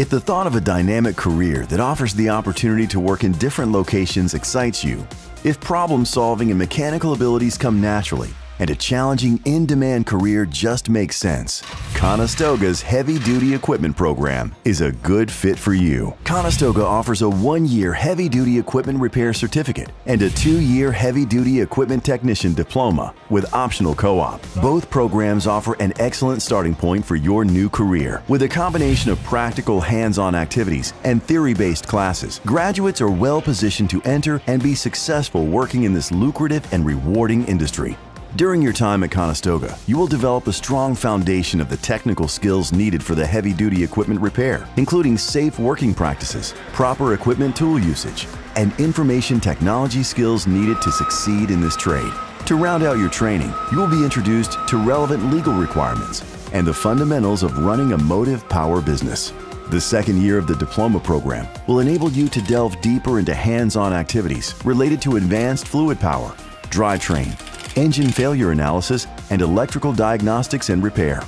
If the thought of a dynamic career that offers the opportunity to work in different locations excites you, if problem solving and mechanical abilities come naturally, and a challenging in-demand career just makes sense. Conestoga's Heavy Duty Equipment Program is a good fit for you. Conestoga offers a one-year Heavy Duty Equipment Repair Certificate and a two-year Heavy Duty Equipment Technician Diploma with optional co-op. Both programs offer an excellent starting point for your new career. With a combination of practical hands-on activities and theory-based classes, graduates are well positioned to enter and be successful working in this lucrative and rewarding industry. During your time at Conestoga, you will develop a strong foundation of the technical skills needed for the heavy-duty equipment repair, including safe working practices, proper equipment tool usage, and information technology skills needed to succeed in this trade. To round out your training, you will be introduced to relevant legal requirements and the fundamentals of running a motive power business. The second year of the diploma program will enable you to delve deeper into hands-on activities related to advanced fluid power, drivetrain, engine failure analysis, and electrical diagnostics and repair.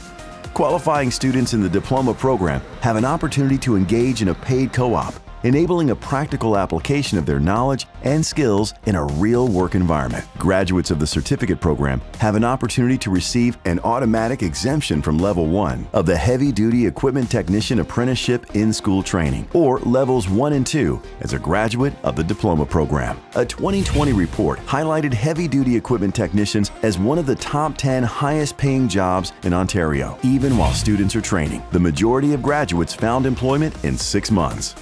Qualifying students in the diploma program have an opportunity to engage in a paid co-op enabling a practical application of their knowledge and skills in a real work environment. Graduates of the certificate program have an opportunity to receive an automatic exemption from Level 1 of the Heavy Duty Equipment Technician Apprenticeship in-school training, or Levels 1 and 2 as a graduate of the diploma program. A 2020 report highlighted heavy-duty equipment technicians as one of the top 10 highest paying jobs in Ontario, even while students are training. The majority of graduates found employment in six months.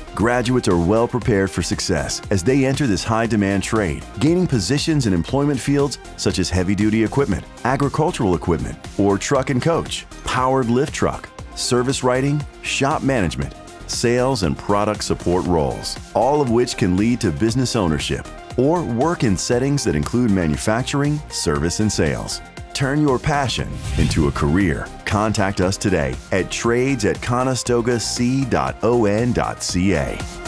Graduates are well prepared for success as they enter this high demand trade, gaining positions in employment fields such as heavy duty equipment, agricultural equipment, or truck and coach, powered lift truck, service writing, shop management, sales, and product support roles, all of which can lead to business ownership or work in settings that include manufacturing, service, and sales. Turn your passion into a career. Contact us today at trades at conestogac.on.ca.